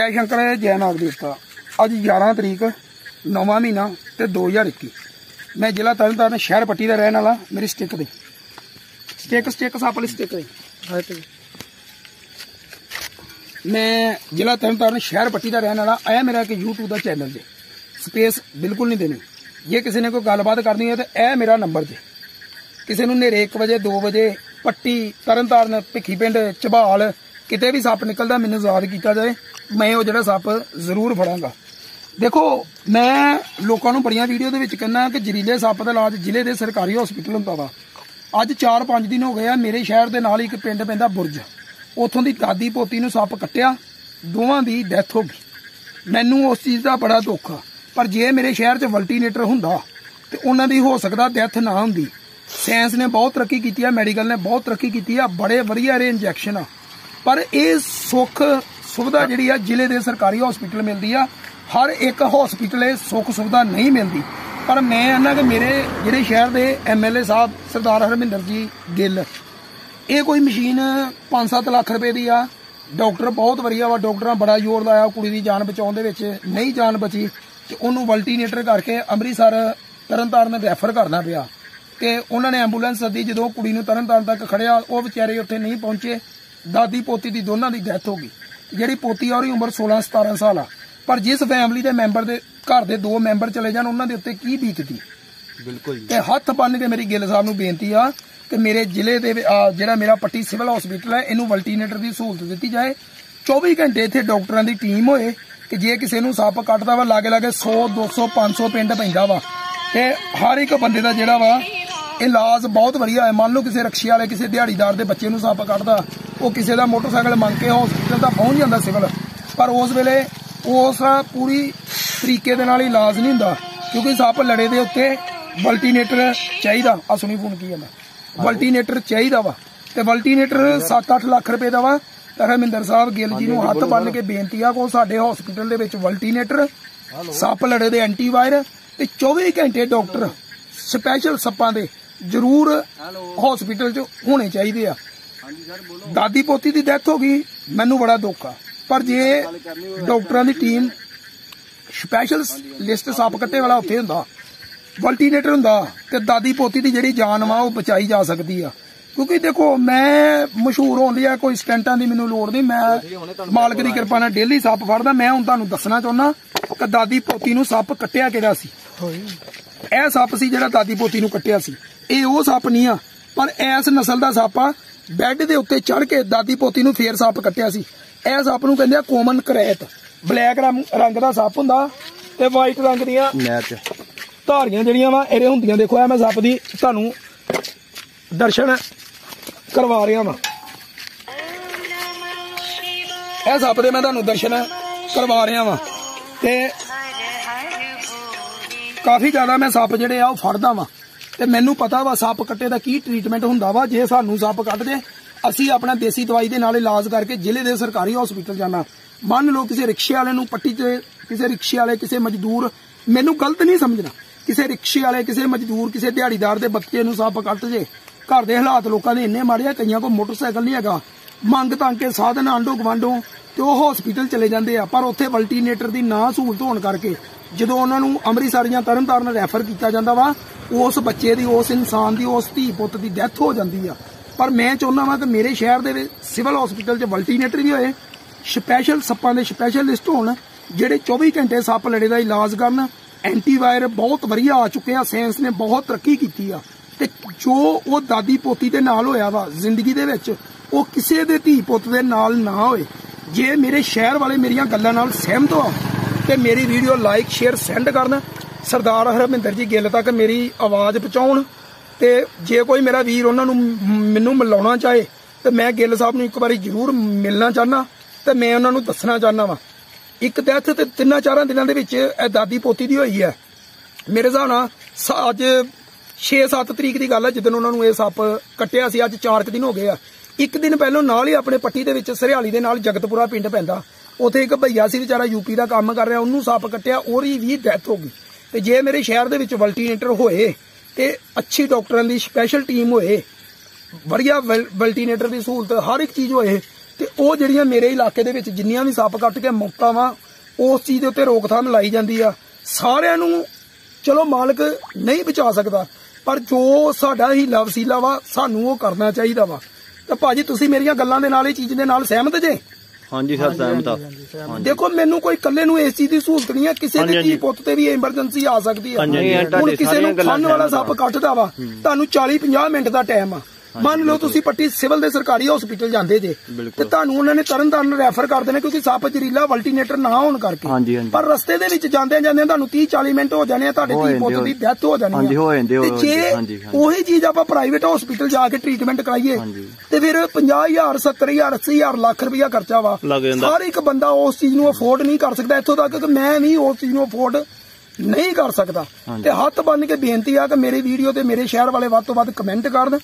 ਜੈ ਸ਼ੰਕਰ ਜੈ ਨਾਗ ਦੇਵਤਾ ਅੱਜ 11 ਤਰੀਕ, ਨੌਵਾਂ ਮਹੀਨਾ ਤੇ 2021 ਮੈਂ ਜ਼ਿਲ੍ਹਾ ਤਰਨਤਾਰਨ ਸ਼ਹਿਰ ਪੱਟੀ ਦਾ ਰਹਿਣ ਵਾਲਾ, ਮੇਰੀ ਸਟਿਕ ਦੇ। ਸਟਿਕ ਸਟਿਕ ਸੱਪ ਸਟਿਕ ਦੇ। ਮੈਂ ਜ਼ਿਲ੍ਹਾ ਤਰਨਤਾਰਨ ਸ਼ਹਿਰ ਪੱਟੀ ਦਾ ਰਹਿਣ ਵਾਲਾ, ਇਹ ਮੇਰਾ ਇੱਕ YouTube ਦਾ ਚੈਨਲ ਜੇ। ਸਪੇਸ ਬਿਲਕੁਲ ਨਹੀਂ ਦੇਣੀ। ਜੇ ਕਿਸੇ ਨੇ ਕੋਈ ਗੱਲਬਾਤ ਕਰਨੀ ਹੈ ਤਾਂ ਇਹ ਮੇਰਾ ਨੰਬਰ ਜੇ। ਕਿਸੇ ਨੂੰ ਨੇਰੇ 1 ਵਜੇ 2 ਵਜੇ, ਪੱਟੀ, ਤਰਨਤਾਰਨ, ਭਿੱਖੀ ਪਿੰਡ, ਝਬਾਲ ਕਿਤੇ ਵੀ ਸੱਪ ਨਿਕਲਦਾ, ਮੈਨੂੰ ਯਾਦ ਕੀਤਾ ਜਾਏ, ਮੈਂ ਉਹ ਜਿਹੜਾ ਸੱਪ ਜ਼ਰੂਰ ਫੜਾਂਗਾ। ਦੇਖੋ, ਮੈਂ ਲੋਕਾਂ ਨੂੰ ਬੜੀਆਂ ਵੀਡੀਓ ਦੇ ਵਿੱਚ ਕਹਿੰਦਾ ਕਿ ਜ਼ਰੀਲੇ ਸੱਪ ਦਾ ਇਲਾਜ ਜ਼ਿਲ੍ਹੇ ਦੇ ਸਰਕਾਰੀ ਹਸਪੀਟਲ ਹੁੰਦਾ ਵਾ। ਅੱਜ 4-5 ਦਿਨ ਹੋ ਗਏ ਆ, ਮੇਰੇ ਸ਼ਹਿਰ ਦੇ ਨਾਲ ਇੱਕ ਪਿੰਡ ਪੈਂਦਾ ਬੁਰਜ। ਉੱਥੋਂ ਦੀ ਦਾਦੀ ਪੋਤੀ ਨੂੰ ਸੱਪ ਕੱਟਿਆ, ਦੋਵਾਂ ਦੀ ਡੈਥ ਹੋ ਗਈ। ਮੈਨੂੰ ਉਸ ਚੀਜ਼ ਦਾ ਬੜਾ ਦੁੱਖ ਆ, ਪਰ ਜੇ ਮੇਰੇ ਸ਼ਹਿਰ 'ਚ ਵਲਟੀਨੇਟਰ ਹੁੰਦਾ, ਤੇ ਉਹਨਾਂ ਦੀ ਹੋ ਸਕਦਾ ਡੈਥ ਨਾ ਹੁੰਦੀ। ਸਾਇੰਸ ਨੇ ਬਹੁਤ ਤਰੱਕੀ ਕੀਤੀ ਆ ਮੈਡੀਕਲ ਨੇ ਬਹੁਤ ਤਰੱਕੀ ਕੀਤੀ ਆ, ਬੜੇ ਵਧੀਆ ਰੇ ਇੰਜੈਕਸ਼ਨ ਆ। ਪਰ ਇਹ ਸੁੱਖ ਸੁਵਿਧਾ ਜਿਹੜੀ ਆ ਜ਼ਿਲ੍ਹੇ ਦੇ ਸਰਕਾਰੀ ਹਸਪੀਟਲ ਮਿਲਦੀ ਆ। ਹਰ ਇੱਕ ਹਸਪੀਟਲ ਇਹ ਸੁੱਖ ਸੁਵਿਧਾ ਨਹੀਂ ਮਿਲਦੀ। ਪਰ ਮੈਂ ਇਹਨਾਂ ਕਿ ਮੇਰੇ ਜਿਹੜੇ ਸ਼ਹਿਰ ਦੇ ਐਮਐਲਏ ਸਾਹਿਬ ਸਰਦਾਰ ਹਰਮਿੰਦਰ ਜੀ ਗਿੱਲ, ਇਹ ਕੋਈ ਮਸ਼ੀਨ 5-7 ਲੱਖ ਰੁਪਏ ਦੀ ਆ। ਡਾਕਟਰ ਬਹੁਤ ਵਧੀਆ ਵਾ, ਡਾਕਟਰਾਂ ਬੜਾ ਜ਼ੋਰ ਲਾਇਆ ਕੁੜੀ ਦੀ ਜਾਨ ਬਚਾਉਣ ਦੇ ਵਿੱਚ, ਨਹੀਂ ਜਾਨ ਬਚੀ ਤੇ ਉਹਨੂੰ ਵਲਟੀਨੇਟਰ ਕਰਕੇ ਅੰਮ੍ਰਿਤਸਰ ਤਰਨਤਾਰਨ ਰੈਫਰ ਕਰਨਾ ਪਿਆ। ਤੇ ਉਹਨਾਂ ਨੇ ਐਂਬੂਲੈਂਸ ਸੱਦੀ ਜਦੋਂ ਕੁੜੀ ਨੂੰ ਤਰਨਤਾਰਨ ਤੱਕ ਖੜਿਆ, ਉਹ ਵਿਚਾਰੇ ਉੱਥੇ ਨਹੀਂ ਪਹੁੰਚੇ। ਦਾਦੀ ਪੋਤੀ ਦੀ ਦੋਨਾਂ ਦੀ ਡੈਥ ਹੋ ਗਈ। ਜਿਹੜੀ ਪੋਤੀ ਆ ਉਹਦੀ ਉਮਰ 16 17 ਸਾਲ ਆ। ਪਰ ਜਿਸ ਫੈਮਿਲੀ ਦੇ ਮੈਂਬਰ ਦੇ ਘਰ ਦੇ ਦੋ ਮੈਂਬਰ ਚਲੇ ਜਾਣ ਉਹਨਾਂ ਦੇ ਉੱਤੇ ਕੀ ਬੀਤਦੀ? ਬਿਲਕੁਲ ਜੀ। ਤੇ ਹੱਥ ਬੰਨ ਕੇ ਮੇਰੀ ਗਿੱਲ ਸਾਹਿਬ ਨੂੰ ਬੇਨਤੀ ਆ ਕਿ ਮੇਰੇ ਜ਼ਿਲ੍ਹੇ ਦੇ ਜਿਹੜਾ ਮੇਰਾ ਪੱਟੀ ਸਿਵਲ ਹਸਪੀਟਲ ਹੈ ਇਹਨੂੰ ਵਲਟੀਨੇਟਰ ਦੀ ਸਹੂਲਤ ਦਿੱਤੀ ਜਾਏ। 24 ਘੰਟੇ ਇੱਥੇ ਡਾਕਟਰਾਂ ਦੀ ਟੀਮ ਹੋਏ ਕਿ ਜੇ ਕਿਸੇ ਨੂੰ ਸੱਪ ਕੱਟਦਾ ਵਾ ਲਾਗੇ ਲਾਗੇ 100 200 500 ਪਿੰਡ ਪੈਂਦਾ ਵਾ। ਤੇ ਹਰ ਇੱਕ ਬੰਦੇ ਦਾ ਜਿਹੜਾ ਵਾ ਇਲਾਜ ਬਹੁਤ ਵਧੀਆ ਹੈ। ਮੰਨ ਲਓ ਕਿਸੇ ਰਕਸ਼ੇ ਵਾਲੇ ਕਿਸੇ ਦਿਹਾੜੀਦਾਰ ਦੇ ਬੱਚੇ ਨੂੰ ਸੱਪ ਕੱਟਦਾ ਉਹ ਕਿਸੇ ਦਾ ਮੋਟਰਸਾਈਕਲ ਮੰਗ ਕੇ ਹਸਪੀਟਲ ਦਾ ਪਹੁੰਚ ਜਾਂਦਾ ਸਿਵਲ ਪਰ ਉਸ ਵੇਲੇ ਉਸ ਪੂਰੀ ਤਰੀਕੇ ਦੇ ਨਾਲ ਇਲਾਜ ਨਹੀਂ ਹੁੰਦਾ ਕਿਉਂਕਿ ਸੱਪ ਲੜੇ ਦੇ ਉੱਤੇ ਵਲਟੀਨੇਟਰ ਚਾਹੀਦਾ। ਆ ਸੁਣੀ ਫੋਨ ਕੀ ਜਾਂਦਾ ਵਲਟੀਨੇਟਰ ਚਾਹੀਦਾ ਵਾ। ਤੇ ਵਲਟੀਨੇਟਰ 7-8 ਲੱਖ ਰੁਪਏ ਦਾ ਵਾ। ਤਾਂ ਹਰਮਿੰਦਰ ਸਾਹਿਬ ਗਿੱਲ ਜੀ ਨੂੰ ਹੱਥ ਬੰਨ ਕੇ ਬੇਨਤੀ ਆ ਕਿ ਸਾਡੇ ਹਸਪੀਟਲ ਦੇ ਵਿੱਚ ਵਲਟੀਨੇਟਰ ਸੱਪ ਲੜੇ ਦੇ ਐਂਟੀਵਾਇਰ ਤੇ 24 ਘੰਟੇ ਡਾਕਟਰ ਸਪੈਸ਼ਲ ਸੱਪਾਂ ਦੇ ਜ਼ਰੂਰ ਹਸਪੀਟਲ 'ਚ ਹੋਣੇ ਚਾਹੀਦੇ ਆ। ਦਾਦੀ ਪੋਤੀ ਦੀ ਡੈਥ ਹੋ ਗਈ ਮੈਨੂੰ ਬੜਾ ਦੁੱਖ ਆ। ਪਰ ਜੇ ਡਾਕਟਰਾਂ ਦੀ ਟੀਮ ਸਪੈਸ਼ਲ ਲਿਸਟ ਸੱਪ ਕੱਟੇ ਵਾਲਾ ਉੱਥੇ ਹੁੰਦਾ ਵਲਟੀਨੇਟਰ ਹੁੰਦਾ ਤੇ ਦਾਦੀ ਪੋਤੀ ਦੀ ਜਿਹੜੀ ਜਾਨ ਵਾ ਉਹ ਬਚਾਈ ਜਾ ਸਕਦੀ ਆ। ਕਿਉਂਕਿ ਦੇਖੋ ਮੈਂ ਮਸ਼ਹੂਰ ਹੋਣ ਲਈ ਆ ਕੋਈ ਸਟੈਂਟਾਂ ਦੀ ਮੈਨੂੰ ਲੋੜ ਨਹੀਂ ਮੈਂ ਮਾਲਕ ਦੀ ਕਿਰਪਾ ਨਾਲ ਡੇਲੀ ਸੱਪ ਫੜਦਾ ਮੈਂ ਹੁਣ ਤੁਹਾਨੂੰ ਦੱਸਣਾ ਚਾਹੁੰਦਾ ਕਿ ਦਾਦੀ ਪੋਤੀ ਨੂੰ ਸੱਪ ਕੱਟਿਆ ਕਿਹੜਾ ਸੀ? ਇਹ ਸੱਪ ਸੀ ਜਿਹੜਾ ਦਾਦੀ ਪੋਤੀ ਨੂੰ ਕੱਟਿਆ ਸੀ। ਇਹ ਉਹ ਸੱਪ ਨਹੀਂ ਆ ਪਰ ਇਸ ਨਸਲ ਦਾ ਸੱਪ ਆ ਬੈੱਡ ਦੇ ਉੱਤੇ ਚੜ ਕੇ ਦਾਦੀ ਪੋਤੀ ਨੂੰ ਫੇਰ ਸੱਪ ਕੱਟਿਆ ਸੀ। ਇਹ ਸੱਪ ਨੂੰ ਕਹਿੰਦੇ ਆ ਕੋਮਨ ਕਰੈਤ ਬਲੈਕ ਰੰਗ ਦਾ ਸੱਪ ਹੁੰਦਾ ਤੇ ਵਾਈਟ ਰੰਗ ਦੀਆਂ ਨਹਿਰ ਚ ਧਾਰੀਆਂ ਜਿਹੜੀਆਂ ਵਾ ਇਹਦੇ ਹੁੰਦੀਆਂ। ਦੇਖੋ ਐ ਮੈਂ ਸੱਪ ਦੀ ਤੁਹਾਨੂੰ ਦਰਸ਼ਨ ਕਰਵਾ ਰਿਹਾ ਵਾਂ। ਇਹ ਸੱਪ ਦੇ ਮੈਂ ਤੁਹਾਨੂੰ ਦਰਸ਼ਨ ਕਰਵਾ ਰਿਹਾ ਵਾਂ। ਤੇ ਕਾਫੀ ਜ਼ਿਆਦਾ ਮੈਂ ਸੱਪ ਜਿਹੜੇ ਆ ਉਹ ਫੜਦਾ ਵਾਂ। ਤੇ ਮੈਨੂੰ ਪਤਾ ਵਾ ਸੱਪ ਕੱਟੇ ਦਾ ਕੀ ਟ੍ਰੀਟਮੈਂਟ ਹੁੰਦਾ ਵਾ, ਜੇ ਸਾਨੂੰ ਸੱਪ ਕੱਟ ਜੇ, ਅਸੀਂ ਆਪਣਾ ਦੇਸੀ ਦਵਾਈ ਦੇ ਨਾਲ ਇਲਾਜ ਕਰਕੇ ਜ਼ਿਲ੍ਹੇ ਦੇ ਸਰਕਾਰੀ ਹਸਪੀਟਲ ਜਾਣਾ। ਮੰਨ ਲਓ ਕਿਸੇ ਰਿਕਸ਼ੇ ਵਾਲੇ ਨੂੰ ਪੱਟੀ ਤੇ, ਕਿਸੇ ਰਿਕਸ਼ੇ ਵਾਲੇ, ਕਿਸੇ ਮਜ਼ਦੂਰ, ਮੈਨੂੰ ਗਲਤ ਨਹੀਂ ਸਮਝਣਾ। ਕਿਸੇ ਰਿਕਸ਼ੇ ਵਾਲੇ, ਕਿਸੇ ਮਜ਼ਦੂਰ, ਕਿਸੇ ਦਿਹਾੜੀਦਾਰ ਦੇ ਬੱਚੇ ਨੂੰ ਸੱਪ ਕੱਟ ਜੇ, ਘਰ ਦੇ ਹਾਲਾਤ ਲੋਕਾਂ ਦੇ ਇੰਨੇ ਮਾੜੇ ਆ, ਕਈਆਂ ਕੋਲ ਮੋਟਰਸਾਈਕਲ ਨਹੀਂ ਹੈਗਾ। ਮੰਗ ਤਾਂ ਕੇ ਸਾਧਨ ਆਂਡੋ ਗਵਾਂਡੋ ਤੇ ਉਹ ਹਸਪੀਟਲ ਚਲੇ ਜਾਂਦੇ ਆ, ਪਰ ਉੱਥੇ ਵਲਟੀਨੇਟਰ ਦੀ ਨਾ ਸਹੂਲਤ ਹੋਣ ਕਰਕੇ ਜਦੋਂ ਉਹਨਾਂ ਨੂੰ ਅੰਮ੍ਰਿਤਸਰ ਜਾਂ ਤਰਨਤਾਰਨ ਰੈਫਰ ਕੀਤਾ ਜਾਂਦਾ ਵਾ, ਉਸ ਬੱਚੇ ਦੀ, ਉਸ ਇਨਸਾਨ ਦੀ, ਉਸ ਧੀ ਪੁੱਤ ਦੀ ਡੈਥ ਹੋ ਜਾਂਦੀ ਆ। ਪਰ ਮੈਂ ਚਾਹੁੰਦਾ ਵਾਂ ਕਿ ਮੇਰੇ ਸ਼ਹਿਰ ਦੇ ਸਿਵਲ ਹਸਪੀਟਲ 'ਚ ਵਲਟੀਨੇਟਰ ਵੀ ਹੋਏ ਸਪੈਸ਼ਲ ਸੱਪਾਂ ਦੇ ਸਪੈਸ਼ਲਿਸਟ ਹੋਣ, ਜਿਹੜੇ 24 ਘੰਟੇ ਸੱਪ ਲੜੇ ਦਾ ਇਲਾਜ ਕਰਨ ਐਂਟੀਵਾਇਰ ਬਹੁਤ ਵਧੀਆ ਆ ਚੁੱਕੇ ਆ ਸਾਇੰਸ ਨੇ ਬਹੁਤ ਤਰੱਕੀ ਕੀਤੀ ਆ। ਤੇ ਜੋ ਉਹ ਦਾਦੀ ਪੋਤੀ ਦੇ ਨਾਲ ਹੋਇਆ ਵਾ, ਜ਼ਿੰਦਗੀ ਦੇ ਵਿੱਚ, ਉਹ ਕਿਸੇ ਦੇ ਧੀ ਪੁੱਤ ਦੇ ਨਾਲ ਨਾ ਹੋਏ। ਜੇ ਮੇਰੇ ਸ਼ਹਿਰ ਵਾਲੇ ਮੇਰੀਆਂ ਗੱਲਾਂ ਨਾਲ ਸਹਿਮਤ ਹੋ ਤੇ ਮੇਰੀ ਵੀਡੀਓ ਲਾਈਕ ਸ਼ੇਅਰ ਸੈਂਡ ਕਰਨ, ਸਰਦਾਰ ਹਰਮਿੰਦਰ ਜੀ ਗਿੱਲ ਤੱਕ ਮੇਰੀ ਆਵਾਜ਼ ਪਹੁੰਚਾਉਣ ਤੇ ਜੇ ਕੋਈ ਮੇਰਾ ਵੀਰ ਉਹਨਾਂ ਨੂੰ ਮੈਨੂੰ ਮਿਲਾਉਣਾ ਚਾਹੇ, ਤੇ ਮੈਂ ਗਿੱਲ ਸਾਹਿਬ ਨੂੰ ਇੱਕ ਵਾਰੀ ਜ਼ਰੂਰ ਮਿਲਣਾ ਚਾਹਨਾ ਤੇ ਮੈਂ ਉਹਨਾਂ ਨੂੰ ਦੱਸਣਾ ਚਾਹਨਾ ਵਾ। ਇੱਕ ਡੈਥ ਤੇ ਤਿੰਨਾਂ ਚਾਰਾਂ ਦਿਨਾਂ ਦੇ ਵਿੱਚ ਇਹ ਦਾਦੀ ਪੋਤੀ ਦੀ ਹੋਈ ਹੈ। ਮੇਰੇ ਹਿਸਾਬ ਨਾਲ ਅੱਜ 6-7 ਤਰੀਕ ਦੀ ਗੱਲ ਹੈ ਜਦੋਂ ਉਹਨਾਂ ਨੂੰ ਇਹ ਸੱਪ ਕੱਟਿਆ ਸੀ, ਅੱਜ 4 ਦਿਨ ਹੋ ਗਏ ਆ। ਇੱਕ ਦਿਨ ਪਹਿਲਾਂ ਨਾਲ ਹੀ ਆਪਣੇ ਪੱਟੀ ਦੇ ਵਿੱਚ ਸਰਿਆਲੀ ਦੇ ਨਾਲ ਜਗਤਪੁਰਾ ਪਿੰਡ ਪੈਂਦਾ। ਉੱਥੇ ਇੱਕ ਭਈਆ ਸੀ ਵਿਚਾਰਾ ਯੂਪੀ ਦਾ ਕੰਮ ਕਰ ਰਿਹਾ, ਉਹਨੂੰ ਸੱਪ ਕੱਟਿਆ, ਉਹਦੀ ਵੀ ਡੈਥ ਹੋ ਗਈ। ਤੇ ਜੇ ਮੇਰੇ ਸ਼ਹਿਰ ਦੇ ਵਿੱਚ ਵਲਟੀਨੇਟਰ ਹੋਏ ਤੇ ਅੱਛੀ ਡਾਕਟਰਾਂ ਦੀ ਸਪੈਸ਼ਲ ਟੀਮ ਹੋਏ, ਵਧੀਆ ਵਲ- ਵਲਟੀਨੇਟਰ ਦੀ ਸਹੂਲਤ ਹਰ ਇੱਕ ਚੀਜ਼ ਹੋਏ, ਤੇ ਉਹ ਜਿਹੜੀਆਂ ਮੇਰੇ ਇਲਾਕੇ ਦੇ ਵਿੱਚ ਜਿੰਨੀਆਂ ਵੀ ਸੱਪ ਕੱਟ ਕੇ ਮੌਤਾਂ ਵਾ, ਉਸ ਚੀਜ਼ ਦੇ ਉੱਤੇ ਰੋਕਥਾਮ ਲਾਈ ਜਾਂਦੀ ਆ। ਸਾਰਿਆਂ ਨੂੰ ਚਲੋ ਮਾਲਕ ਨਹੀਂ ਬਚਾ ਸਕਦਾ, ਪਰ ਜੋ ਸਾਡਾ ਹੀ ਲਵਸੀਲਾ ਵਾ, ਸਾਨੂੰ ਉਹ ਕਰਨਾ ਚਾਹੀਦਾ ਵਾ। ਤਾਂ ਭਾਜੀ ਤੁਸੀਂ ਮੇਰੀਆਂ ਗੱਲਾਂ ਦੇ ਨਾਲ ਇਹ ਚੀਜ਼ ਦੇ ਨਾਲ ਸਹਿਮਤ ਜੇ? ਹਾਂਜੀ ਸਰ ਸਹਿਮਤ ਆ। ਦੇਖੋ ਮੈਨੂੰ ਕੋਈ ਇਕੱਲੇ ਨੂੰ ਇਸ ਚੀਜ਼ ਦੀ ਸਹੂਲਤ ਨਹੀਂ ਹੈ ਕਿਸੇ ਦੇ। ਧੀ ਪੁੱਤ ਤੇ ਵੀ ਐਮਰਜੈਂਸੀ ਆ ਸਕਦੀ ਹੈ ਹਾਂਜੀ, ਹਾਂਜੀ, ਹੁਣ ਕਿਸੇ ਨੂੰ ਖੰਨ ਵਾਲਾ ਸੱਪ ਕੱਟਦਾ ਵਾ ਤੁਹਾਨੂੰ 40 50 ਮਿੰਟ ਦਾ ਟਾਈਮ ਆ। ਮੰਨ ਲਓ ਤੁਸੀਂ ਪੱਟੀ ਸਿਵਲ ਦੇ ਸਰਕਾਰੀ ਹਸਪੀਟਲ ਜਾਂਦੇ ਜੇ। ਤੇ ਤੁਹਾਨੂੰ ਉਹਨਾਂ ਨੇ ਤਰਨ ਤਾਰਨ ਰੈਫਰ ਕਰ ਦੇਣਾ ਕਿਉਂਕਿ ਸੱਪ ਜ਼ਰੀਲਾ ਵਲਟੀਨੇਟਰ ਨਾ ਹੋਣ ਕਰਕੇ ਹਾਂਜੀ, ਹਾਂਜੀ। ਪਰ ਰਸਤੇ ਦੇ ਵਿੱਚ ਜਾਂਦੇ ਜਾਂਦੇ ਤੁਹਾਨੂੰ 30 40 ਮਿੰਟ ਹੋ ਜਾਣੇ ਆ ਤੁਹਾਡੇ ਜਾਂਦੇ, ਪੁੱਤ ਦੀ ਡੈਥ ਹੋ ਜਾਣੀ ਹਾਂਜੀ। ਹੋ ਜਾਂਦੇ, ਹੋ ਤੇ ਜੇ। ਉਹੀ ਚੀਜ਼ ਆਪਾਂ ਪ੍ਰਾਈਵੇਟ ਹਸਪੀਟਲ ਜਾ ਕੇ ਟ੍ਰੀਟਮੈਂਟ ਕਰਾਈਏ। ਤੇ ਫਿਰ 50000 70000 80000 ਲੱਖ ਰੁਪਇਆ ਖਰਚਾ ਵਾ। ਹਰ ਇੱਕ ਬੰਦਾ ਉਸ ਚੀਜ਼ ਨੂੰ ਅਫੋਰਡ ਨਹੀਂ ਕਰ ਸਕਦਾ ਇੱਥੋਂ ਤੱਕ ਕਿ ਮੈਂ ਵੀ ਉਸ ਚੀਜ਼ ਨੂੰ ਅਫੋਰਡ ਨਹੀਂ ਕਰ ਸਕਦਾ। ਤੇ ਹੱਥ ਬੰਨ ਕੇ ਬੇਨਤੀ ਆ ਕਿ ਮੇਰੀ ਵੀਡੀਓ ਤੇ ਮੇਰੇ ਸ਼ਹਿਰ ਵਾਲੇ ਵੱਧ ਤੋਂ ਵੱਧ ਕਮੈਂਟ ਕਰਨ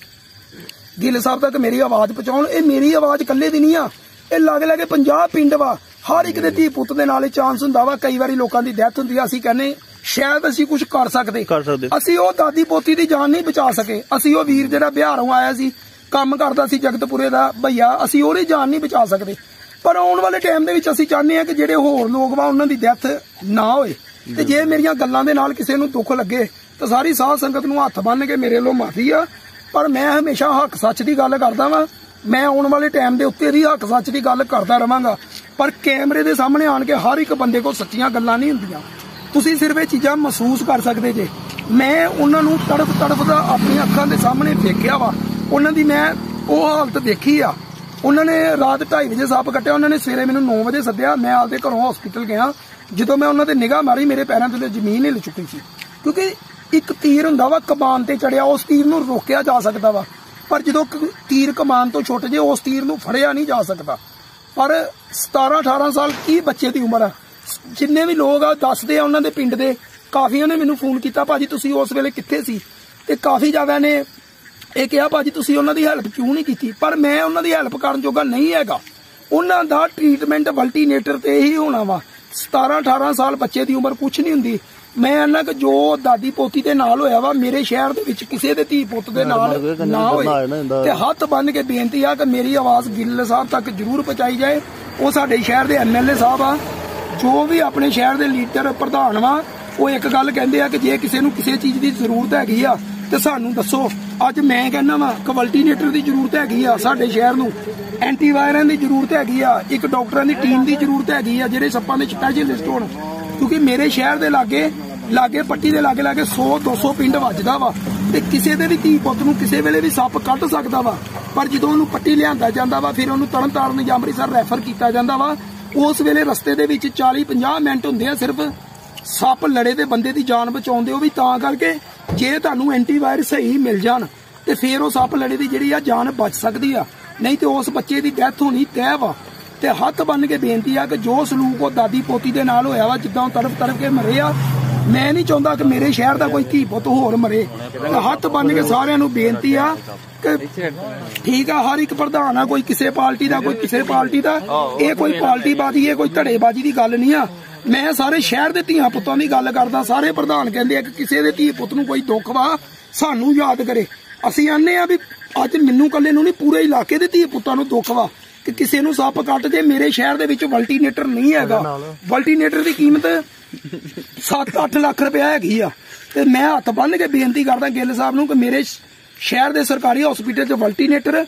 ਗਿੱਲ ਸਾਹਿਬ ਤੱਕ ਮੇਰੀ ਆਵਾਜ਼ ਪਹੁੰਚਾਉਣ ਇਹ ਮੇਰੀ ਆਵਾਜ਼ ਇਕੱਲੇ ਦੀ ਨਹੀਂ ਆ। ਇਹ ਲੱਗ ਲੱਗੇ 50 ਪਿੰਡ ਵਾ। ਹਰ ਇੱਕ ਦੇ ਧੀ ਪੁੱਤ ਦੇ ਨਾਲ ਇਹ ਚਾਂਸ ਹੁੰਦਾ ਵਾ ਕਈ ਵਾਰੀ ਲੋਕਾਂ ਦੀ ਡੈਥ ਹੁੰਦੀ ਆ। ਅਸੀਂ ਕਹਿੰਨੇ ਸ਼ਾਇਦ ਅਸੀਂ ਕੁਝ ਕਰ ਸਕਦੇ। ਕਰ ਸਕਦੇ। ਅਸੀਂ ਉਹ ਦਾਦੀ ਪੋਤੀ ਦੀ ਜਾਨ ਨਹੀਂ ਬਚਾ ਸਕੇ। ਅਸੀਂ ਉਹ ਵੀਰ ਜਿਹੜਾ ਬਿਹਾਰੋਂ ਆਇਆ ਸੀ ਕੰਮ ਕਰਦਾ ਸੀ ਜਗਤਪੁਰੇ ਦਾ ਭਈਆ ਅਸੀਂ ਉਹਦੀ ਜਾਨ ਨਹੀਂ ਬਚਾ ਸਕਦੇ। ਪਰ ਆਉਣ ਵਾਲੇ ਟਾਈਮ ਦੇ ਵਿੱਚ ਅਸੀਂ ਚਾਹੁੰਦੇ ਹਾਂ ਕਿ ਜਿਹੜੇ ਹੋਰ ਲੋਕ ਵਾ ਉਹਨਾਂ ਦੀ ਡੈਥ ਨਾ ਹੋਏ। ਤੇ ਜੇ ਮੇਰੀਆਂ ਗੱਲਾਂ ਦੇ ਨਾਲ ਕਿਸੇ ਨੂੰ ਦੁੱਖ ਲੱਗੇ ਤਾਂ ਸਾਰੀ ਸਾਧ ਸੰਗਤ ਨੂੰ ਹੱਥ ਬੰਨ੍ਹ ਕੇ ਮੇਰੇ ਵੱਲੋਂ ਮਾਫੀ ਆ। ਪਰ ਮੈਂ ਹਮੇਸ਼ਾ ਹੱਕ ਸੱਚ ਦੀ ਗੱਲ ਕਰਦਾ ਵਾਂ। ਮੈਂ ਆਉਣ ਵਾਲੇ ਟਾਈਮ ਦੇ ਉੱਤੇ ਵੀ ਹੱਕ ਸੱਚ ਦੀ ਗੱਲ ਕਰਦਾ ਰਵਾਂਗਾ। ਪਰ ਕੈਮਰੇ ਦੇ ਸਾਹਮਣੇ ਆਣ ਕੇ ਹਰ ਇੱਕ ਬੰਦੇ ਕੋਲ ਸੱਚੀਆਂ ਗੱਲਾਂ ਨਹੀਂ ਹੁੰਦੀਆਂ। ਤੁਸੀਂ ਸਿਰਫ ਇਹ ਚੀਜ਼ਾਂ ਮਹਿਸੂਸ ਕਰ ਸਕਦੇ ਜੇ। ਮੈਂ ਉਹਨਾਂ ਨੂੰ ਤੜਫ ਤੜਫ ਦਾ ਆਪਣੀਆਂ ਅੱਖਾਂ ਦੇ ਸਾਹਮਣੇ ਦੇਖਿਆ ਵਾ। ਉਹਨਾਂ ਦੀ ਮੈਂ ਉਹ ਹਾਲਤ ਦੇਖੀ ਆ। ਉਹਨਾਂ ਨੇ ਰਾਤ 2:30 ਵਜੇ ਸੱਪ ਕੱਟਿਆ। ਉਹਨਾਂ ਨੇ ਸਵੇਰੇ ਮੈਨੂੰ 9 ਵਜੇ ਸੱਦਿਆ। ਮੈਂ ਆਪਦੇ ਘਰੋਂ ਹਸਪੀਟਲ ਗਿਆ। ਜਦੋਂ ਮੈਂ ਉਹਨਾਂ ਤੇ ਨਿਗਾਹ ਮਾਰੀ, ਮੇਰੇ ਪੈਰਾਂ ਥੱਲੇ ਜ਼ਮੀਨ ਹਿੱਲ ਚੁੱਕੀ ਸੀ। ਕਿਉਂਕਿ ਇੱਕ ਤੀਰ ਹੁੰਦਾ ਵਾ ਕਮਾਨ ਤੇ ਚੜਿਆ, ਉਸ ਤੀਰ ਨੂੰ ਰੋਕਿਆ ਜਾ ਸਕਦਾ ਵਾ। ਪਰ ਜਦੋਂ ਤੀਰ ਕਮਾਨ ਤੋਂ ਛੁੱਟ ਜੇ, ਉਸ ਤੀਰ ਨੂੰ ਫੜਿਆ ਨਹੀਂ ਜਾ ਸਕਦਾ। ਪਰ 17 18 ਸਾਲ ਕੀ ਬੱਚੇ ਦੀ ਉਮਰ ਆ? ਜਿੰਨੇ ਵੀ ਲੋਕ ਆ, ਦੱਸਦੇ ਆ ਉਹਨਾਂ ਦੇ ਪਿੰਡ ਦੇ। ਕਾਫੀਆਂ ਨੇ ਮੈਨੂੰ ਫੋਨ ਕੀਤਾ, ਭਾਜੀ, ਤੁਸੀਂ ਉਸ ਵੇਲੇ ਕਿੱਥੇ ਸੀ? ਤੇ ਕਾਫੀ ਜ਼ਿਆਦਾ ਨੇ ਇਹ ਕਿਹਾ, ਭਾਜੀ, ਤੁਸੀਂ ਉਹਨਾਂ ਦੀ ਹੈਲਪ ਕਿਉਂ ਨਹੀਂ ਕੀਤੀ? ਪਰ ਮੈਂ ਉਹਨਾਂ ਦੀ ਹੈਲਪ ਕਰਨ ਜੋਗਾ ਨਹੀਂ ਹੈਗਾ। ਉਹਨਾਂ ਦਾ ਟ੍ਰੀਟਮੈਂਟ ਵਲਟੀਨੇਟਰ ਤੇ ਹੀ ਹੋਣਾ ਵਾ। 17 18 ਸਾਲ ਬੱਚੇ ਦੀ ਉਮਰ ਕੁਝ ਨਹੀਂ ਹੁੰਦੀ। ਮੈਂ ਇਹਨਾਂ ਕਿ ਜੋ ਦਾਦੀ ਪੋਤੀ ਦੇ ਨਾਲ ਹੋਇਆ ਵਾ ਮੇਰੇ ਸ਼ਹਿਰ ਦੇ ਵਿੱਚ ਕਿਸੇ ਦੇ ਧੀ ਪੁੱਤ ਦੇ ਨਾਲ ਨਾ ਹੋਏ। ਤੇ ਹੱਥ ਬੰਨ ਕੇ ਬੇਨਤੀ ਆ ਕਿ ਮੇਰੀ ਆਵਾਜ਼ ਗਿੱਲ ਸਾਹਿਬ ਤੱਕ ਜ਼ਰੂਰ ਪਹੁੰਚਾਈ ਜਾਏ। ਉਹ ਸਾਡੇ ਸ਼ਹਿਰ ਦੇ ਐਮਐਲਏ ਸਾਹਿਬ ਆ। ਜੋ ਵੀ ਆਪਣੇ ਸ਼ਹਿਰ ਦੇ ਲੀਡਰ ਪ੍ਰਧਾਨ ਵਾ ਉਹ ਇੱਕ ਗੱਲ ਕਹਿੰਦੇ ਆ ਕਿ ਜੇ ਕਿਸੇ ਨੂੰ ਕਿਸੇ ਚੀਜ਼ ਦੀ ਜ਼ਰੂਰਤ ਹੈਗੀ ਆ ਤੇ ਸਾਨੂੰ ਦੱਸੋ। ਅੱਜ ਮੈਂ ਕਹਿੰਦਾ ਵਾਂ ਕਵਲਟੀਨੇਟਰ ਦੀ ਜ਼ਰੂਰਤ ਹੈਗੀ ਆ ਸਾਡੇ ਸ਼ਹਿਰ ਨੂੰ। ਐਂਟੀਵਾਇਰਾਂ ਦੀ ਜ਼ਰੂਰਤ ਹੈਗੀ ਆ ਇੱਕ ਡਾਕਟਰਾਂ ਦੀ ਟੀਮ ਦੀ ਜ਼ਰੂਰਤ ਹੈਗੀ ਆ ਜਿਹੜੇ ਸੱਪਾਂ ਦੇ ਸਪੈਸ਼ਲਿਸਟ ਹੋਣ। ਕਿਉਂਕਿ ਮੇਰੇ ਸ਼ਹਿਰ ਦੇ ਲਾਗੇ ਲਾਗੇ ਪੱਟੀ ਦੇ ਲਾਗੇ ਲਾਗੇ 100 200 ਪਿੰਡ ਵੱਜਦਾ ਵਾ। ਤੇ ਕਿਸੇ ਦੇ ਵੀ ਧੀ ਪੁੱਤ ਨੂੰ ਕਿਸੇ ਵੇਲੇ ਵੀ ਸੱਪ ਕੱਟ ਸਕਦਾ ਵਾ। ਪਰ ਜਦੋਂ ਉਹਨੂੰ ਪੱਟੀ ਲਿਆਂਦਾ ਜਾਂਦਾ ਵਾ, ਫਿਰ ਉਹਨੂੰ ਤਰਨਤਾਰਨ ਜਾਂ ਅੰਮ੍ਰਿਤਸਰ ਰੈਫਰ ਕੀਤਾ ਜਾਂਦਾ ਵਾ। ਉਸ ਵੇਲੇ ਰਸਤੇ ਦੇ ਵਿੱਚ 40 50 ਮਿੰਟ ਹੁੰਦੇ ਆ ਸਿਰਫ ਸੱਪ ਲੜੇ ਦੇ ਬੰਦੇ ਦੀ ਜਾਨ ਬਚਾਉਂਦੇ ਉਹ ਵੀ ਤਾਂ ਕਰਕੇ ਜੇ ਤੁਹਾਨੂੰ ਐਂਟੀਵਾਇਰਸ ਸਹੀ ਮਿਲ ਜਾਣ, ਤੇ ਫਿਰ ਉਹ ਸੱਪ ਲੜੇ ਦੀ ਜਿਹੜੀ ਆ ਜਾਨ ਬਚ ਸਕਦੀ ਆ। ਨਹੀਂ ਤੇ ਉਸ ਬੱਚੇ ਦੀ ਡੈਥ ਹੋਣੀ ਤੈਅ ਵਾ। ਤੇ ਹੱਥ ਬੰਨ ਕੇ ਬੇਨਤੀ ਆ ਕਿ ਜੋ ਸਲੂਕ ਉਹ ਦਾਦੀ ਪੋਤੀ ਦੇ ਨਾਲ ਹੋਇਆ ਵਾ, ਜਿੱਦਾਂ ਉਹ ਤੜਫ ਤੜਫ ਕੇ ਮਰੇ ਆ, ਮੈਂ ਨਹੀਂ ਚਾਹੁੰਦਾ ਕਿ ਮੇਰੇ ਸ਼ਹਿਰ ਦਾ ਕੋਈ ਧੀ ਪੁੱਤ ਹੋਰ ਮਰੇ। ਹੱਥ ਬੰਨ ਕੇ ਸਾਰਿਆਂ ਨੂੰ ਬੇਨਤੀ ਆ ਕਿ ਠੀਕ ਆ, ਹਰ ਇੱਕ ਪ੍ਰਧਾਨ ਆ, ਕੋਈ ਕਿਸੇ ਪਾਰਟੀ ਦਾ, ਕੋਈ ਕਿਸੇ ਪਾਰਟੀ ਦਾ, ਇਹ ਕੋਈ ਪਾਰਟੀ ਬਾਜੀ ਇਹ ਕੋਈ ਧੜੇਬਾਜੀ ਦੀ ਗੱਲ ਨਹੀਂ ਆ। ਮੈਂ ਸਾਰੇ ਸ਼ਹਿਰ ਦੇ ਧੀਆਂ ਪੁੱਤਾਂ ਦੀ ਗੱਲ ਕਰਦਾ, ਸਾਰੇ ਪ੍ਰਧਾਨ ਕਹਿੰਦੇ ਆ ਕਿ ਕਿਸੇ ਦੇ ਧੀ ਪੁੱਤ ਨੂੰ ਕੋਈ ਦੁੱਖ ਵਾ, ਸਾਨੂੰ ਯਾਦ ਕਰੇ। ਅਸੀਂ ਆਨੇ ਆ ਵੀ ਅੱਜ ਮੈਨੂੰ ਕੱਲੇ ਨੂੰ ਨਹੀਂ, ਪੂਰੇ ਇਲਾਕੇ ਦੇ ਧੀ ਪੁੱਤਾਂ ਨੂੰ ਦੁੱਖ ਵਾ। ਕਿ ਕਿਸੇ ਨੂੰ ਸੱਪ ਕੱਟ ਜੇ ਮੇਰੇ ਸ਼ਹਿਰ ਦੇ ਵਿੱਚ ਵਲਟੀਨੇਟਰ ਨਹੀਂ ਹੈਗਾ। ਵਲਟੀਨੇਟਰ ਦੀ ਕੀਮਤ 7-8 ਲੱਖ ਰੁਪਇਆ ਹੈਗੀ ਆ। ਤੇ ਮੈਂ ਹੱਥ ਬੰਨ੍ਹ ਕੇ ਬੇਨਤੀ ਕਰਦਾ ਗਿੱਲ ਸਾਹਿਬ ਨੂੰ ਕਿ ਮੇਰੇ ਸ਼ਹਿਰ ਦੇ ਸਰਕਾਰੀ ਹਸਪੀਟਲ 'ਚ ਵਲਟੀਨੇਟਰ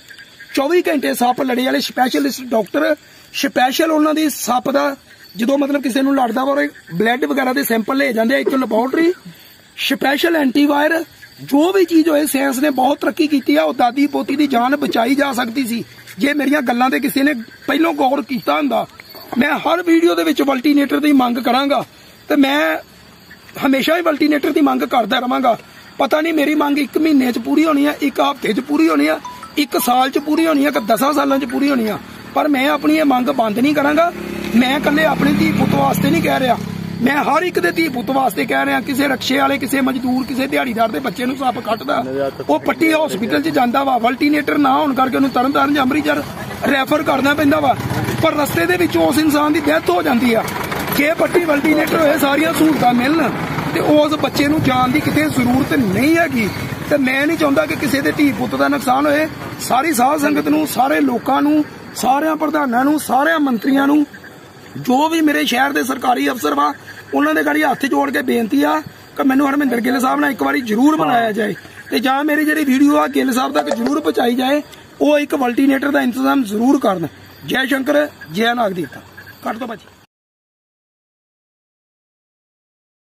24 ਘੰਟੇ ਸੱਪ ਲੜੇ ਵਾਲੇ ਸਪੈਸ਼ਲਿਸਟ ਡਾਕਟਰ ਸਪੈਸ਼ਲ ਉਹਨਾਂ ਦੀ ਸੱਪ ਦਾ ਜਦੋਂ ਮਤਲਬ ਕਿਸੇ ਨੂੰ ਲੜਦਾ ਵਾ ਬਲੱਡ ਵਗੈਰਾ ਦੇ ਸੈਂਪਲ ਲਏ ਜਾਂਦੇ ਆ ਇੱਕ ਲੈਬੋਰਟਰੀ ਸਪੈਸ਼ਲ ਐਂਟੀਵਾਇਰ ਜੋ ਵੀ ਚੀਜ਼ ਹੋਏ ਸਾਇੰਸ ਨੇ ਬਹੁਤ ਤਰੱਕੀ ਕੀਤੀ ਆ ਉਹ ਦਾਦੀ ਪੋਤੀ ਦੀ ਜਾਨ ਬਚਾਈ ਜਾ ਸਕਦੀ ਸੀ। ਜੇ ਮੇਰੀਆਂ ਗੱਲਾਂ ਤੇ ਕਿਸੇ ਨੇ ਪਹਿਲਾਂ ਗੌਰ ਕੀਤਾ ਹੁੰਦਾ, ਮੈਂ ਹਰ ਵੀਡੀਓ ਦੇ ਵਿੱਚ ਵਲਟੀਨੇਟਰ ਦੀ ਮੰਗ ਕਰਾਂਗਾ ਤੇ ਮੈਂ ਹਮੇਸ਼ਾ ਹੀ ਵਲਟੀਨੇਟਰ ਦੀ ਮੰਗ ਕਰਦਾ ਰਵਾਂਗਾ। ਪਤਾ ਨਹੀਂ ਮੇਰੀ ਮੰਗ 1 ਮਹੀਨੇ 'ਚ ਪੂਰੀ ਹੋਣੀ ਆ, ਇੱਕ ਹਫ਼ਤੇ 'ਚ ਪੂਰੀ ਹੋਣੀ ਆ, ਇੱਕ ਸਾਲ 'ਚ ਪੂਰੀ ਹੋਣੀ ਆ ਕਿ 10 ਸਾਲਾਂ 'ਚ ਪੂਰੀ ਹੋਣੀ ਆ। ਪਰ ਮੈਂ ਆਪਣੀ ਇਹ ਮੰਗ ਬੰਦ ਨਹੀਂ ਕਰਾਂਗਾ। ਮੈਂ ਇਕੱਲੇ ਆਪਣੇ ਧੀ ਪੁੱਤ ਵਾਸਤੇ ਨਹੀਂ ਕਹਿ ਰਿਹਾ। ਮੈਂ ਹਰ ਇੱਕ ਦੇ ਧੀ ਪੁੱਤ ਵਾਸਤੇ ਕਹਿ ਰਿਹਾ ਕਿਸੇ ਰਕਸ਼ੇ ਵਾਲੇ ਕਿਸੇ ਮਜ਼ਦੂਰ ਕਿਸੇ ਦਿਹਾੜੀਦਾਰ ਦੇ ਬੱਚੇ ਨੂੰ ਸੱਪ ਕੱਟਦਾ। ਉਹ ਪੱਟੀ ਹਸਪੀਟਲ 'ਚ ਜਾਂਦਾ ਵਾ ਵਲਟੀਨੇਟਰ ਨਾ ਹੋਣ ਕਰਕੇ ਉਹਨੂੰ ਤਰਨਤਾਰਨ ਜਾਂ ਅੰਮ੍ਰਿਤਸਰ ਰੈਫਰ ਕਰਨਾ ਪੈਂਦਾ ਵਾ। ਪਰ ਰਸਤੇ ਦੇ ਵਿੱਚ ਉਸ ਇਨਸਾਨ ਦੀ ਡੈਥ ਹੋ ਜਾਂਦੀ ਆ। ਜੇ ਪੱਟੀ ਵਲਟੀਨੇਟਰ ਹੋਏ ਸਾਰੀਆਂ ਸਹੂਲਤਾਂ ਮਿਲਣ ਤੇ ਉਸ ਬੱਚੇ ਨੂੰ ਜਾਣ ਦੀ ਕਿਤੇ ਜ਼ਰੂਰਤ ਨਹੀਂ ਹੈਗੀ। ਤੇ ਮੈਂ ਨਹੀਂ ਚਾਹੁੰਦਾ ਕਿ ਕਿਸੇ ਦੇ ਧੀ ਪੁੱਤ ਦਾ ਨੁਕਸਾਨ ਹੋਏ। ਸਾਰੀ ਸਾਧ ਸੰਗਤ ਨੂੰ ਸਾਰੇ ਲੋਕਾਂ ਨੂੰ ਸਾਰਿਆਂ ਪ੍ਰਧਾਨਾਂ ਨੂੰ ਸਾਰਿਆਂ ਮੰਤਰੀਆਂ ਨੂੰ ਜੋ ਵੀ ਮੇਰੇ ਸ਼ਹਿਰ ਦੇ ਸਰਕਾਰੀ ਅਫਸਰ ਵਾ ਉਹਨਾਂ ਦੇ ਗਾੜੀ ਹੱਥ ਜੋੜ ਕੇ ਬੇਨਤੀ ਆ ਕਿ ਮੈਨੂੰ ਹਰਮਿੰਦਰ ਗਿੱਲ ਸਾਹਿਬ ਨਾਲ ਇੱਕ ਵਾਰੀ ਜ਼ਰੂਰ ਬਣਾਇਆ ਜਾਏ ਤੇ ਜਾਂ ਮੇਰੀ ਜਿਹੜੀ ਵੀਡੀਓ ਆ ਗਿੱਲ ਸਾਹਿਬ ਤੱਕ ਜ਼ਰੂਰ ਪਹੁੰਚਾਈ ਜਾਏ ਉਹ ਇੱਕ ਵਲਟੀਨੇਟਰ ਦਾ ਇੰਤਜ਼ਾਮ ਜ਼ਰੂਰ ਕਰਨ। ਜੈ ਸ਼ੰਕਰ ਜੈ ਨਾਗਦੀਪ। ਕੱਟ ਦੋ ਭਾਜੀ